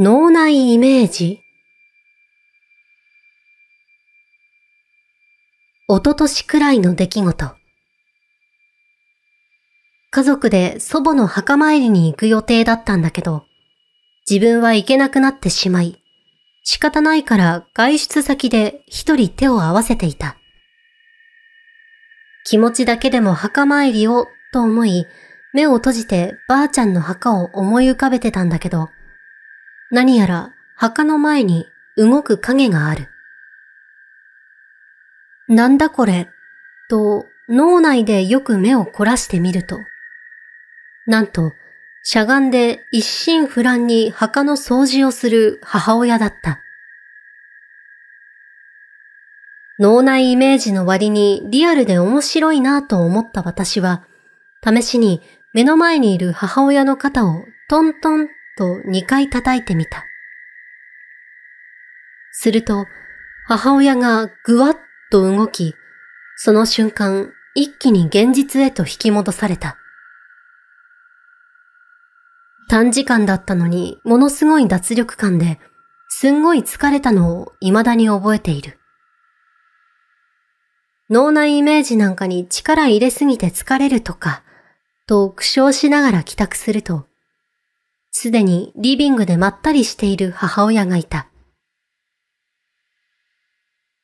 脳内イメージ一昨年くらいの出来事。家族で祖母の墓参りに行く予定だったんだけど、自分は行けなくなってしまい、仕方ないから外出先で一人手を合わせていた。気持ちだけでも墓参りをと思い、目を閉じてばあちゃんの墓を思い浮かべてたんだけど、何やら墓の前に動く影がある。なんだこれ、と脳内でよく目を凝らしてみると、なんと、しゃがんで一心不乱に墓の掃除をする母親だった。脳内イメージの割にリアルで面白いなと思った私は、試しに目の前にいる母親の肩をトントンと2回叩いてみた。すると、母親がぐわっと動き、その瞬間、一気に現実へと引き戻された。短時間だったのに、ものすごい脱力感で、すんごい疲れたのを未だに覚えている。脳内イメージなんかに力入れすぎて疲れるとか、と苦笑しながら帰宅すると、すでにリビングでまったりしている母親がいた。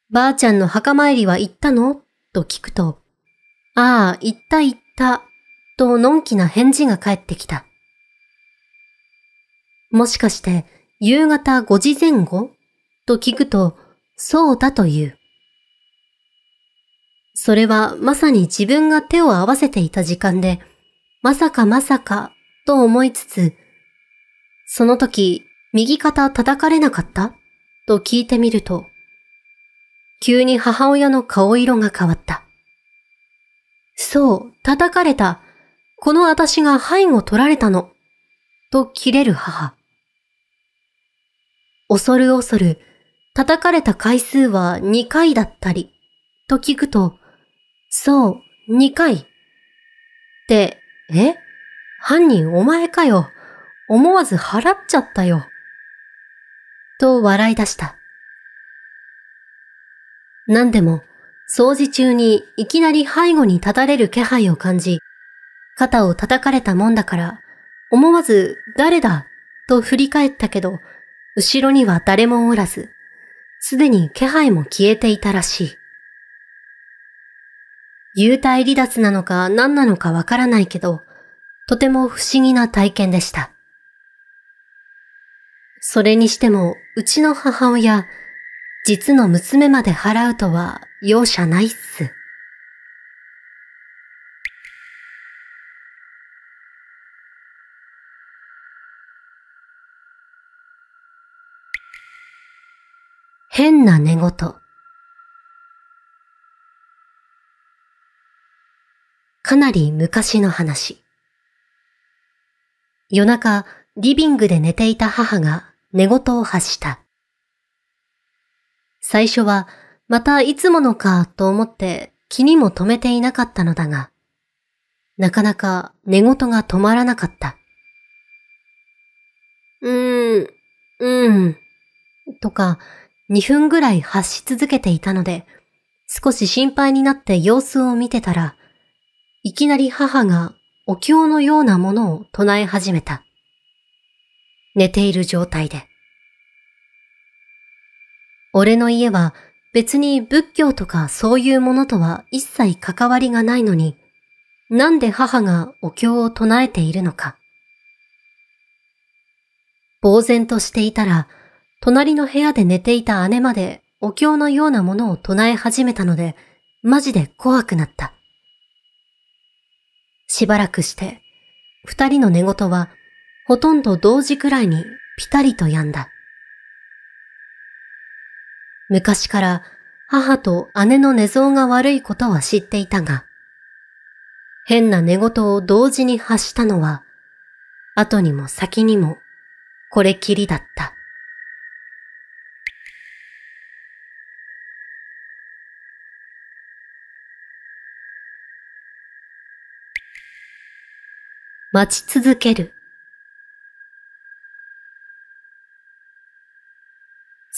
ばあちゃんの墓参りは行ったの？と聞くと、ああ、行った行った、とのんきな返事が返ってきた。もしかして夕方5時前後？と聞くと、そうだという。それはまさに自分が手を合わせていた時間で、まさかまさかと思いつつ、その時右肩叩かれなかった？と聞いてみると、急に母親の顔色が変わった。そう、叩かれた。この私が背後取られたの。と切れる母。恐る恐る、叩かれた回数は2回だったり、と聞くと、そう、2回。って、え？犯人お前かよ。思わず払っちゃったよ。と笑い出した。何でも、掃除中にいきなり背後に立たれる気配を感じ、肩を叩かれたもんだから、思わず誰だ？と振り返ったけど、後ろには誰もおらず、すでに気配も消えていたらしい。幽体離脱なのか何なのかわからないけど、とても不思議な体験でした。それにしても、うちの母親、実の娘まで払うとは容赦ないっす。変な寝言。かなり昔の話。夜中、リビングで寝ていた母が寝言を発した。最初は、またいつものかと思って気にも留めていなかったのだが、なかなか寝言が止まらなかった。うーん、うーん、とか、2分ぐらい発し続けていたので、少し心配になって様子を見てたら、いきなり母がお経のようなものを唱え始めた。寝ている状態で。俺の家は別に仏教とかそういうものとは一切関わりがないのに、なんで母がお経を唱えているのか。呆然としていたら、隣の部屋で寝ていた姉までお経のようなものを唱え始めたので、マジで怖くなった。しばらくして、二人の寝言は、ほとんど同時くらいにピタリと止んだ。昔から母と姉の寝相が悪いことは知っていたが、変な寝言を同時に発したのは、後にも先にもこれきりだった。待ち続ける。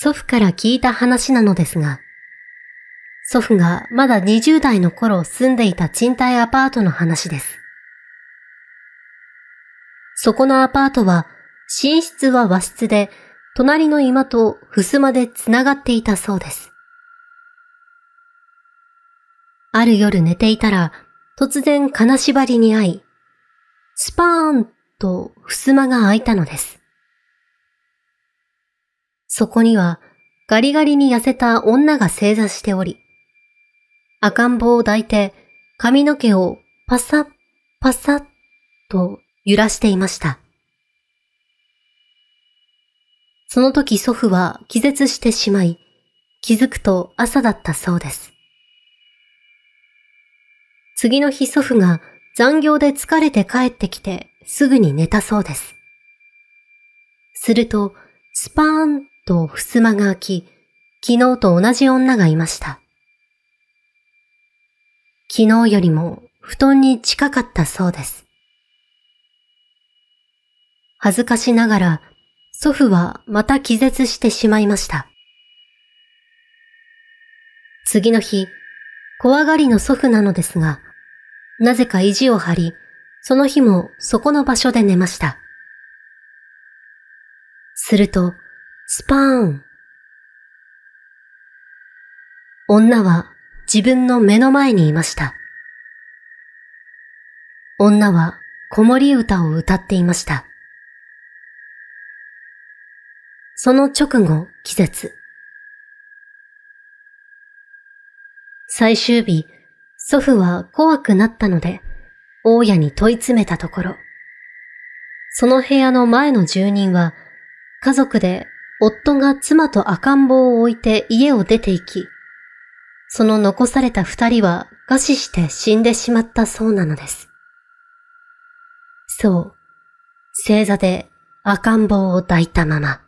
祖父から聞いた話なのですが、祖父がまだ20代の頃住んでいた賃貸アパートの話です。そこのアパートは、寝室は和室で、隣の居間と襖で繋がっていたそうです。ある夜寝ていたら、突然金縛りに遭い、スパーンと襖が開いたのです。そこにはガリガリに痩せた女が正座しており、赤ん坊を抱いて髪の毛をパサッパサッと揺らしていました。その時祖父は気絶してしまい、気づくと朝だったそうです。次の日祖父が残業で疲れて帰ってきてすぐに寝たそうです。すると、スパーンと襖が開き、昨日と同じ女がいました。昨日よりも布団に近かったそうです。恥ずかしながら祖父はまた気絶してしまいました。次の日、怖がりの祖父なのですが、なぜか意地を張り、その日もそこの場所で寝ました。すると、スパーン。女は自分の目の前にいました。女は子守歌を歌っていました。その直後、季節。最終日、祖父は怖くなったので、大家に問い詰めたところ、その部屋の前の住人は、家族で夫が妻と赤ん坊を置いて家を出て行き、その残された二人は餓死して死んでしまったそうなのです。そう、正座で赤ん坊を抱いたまま。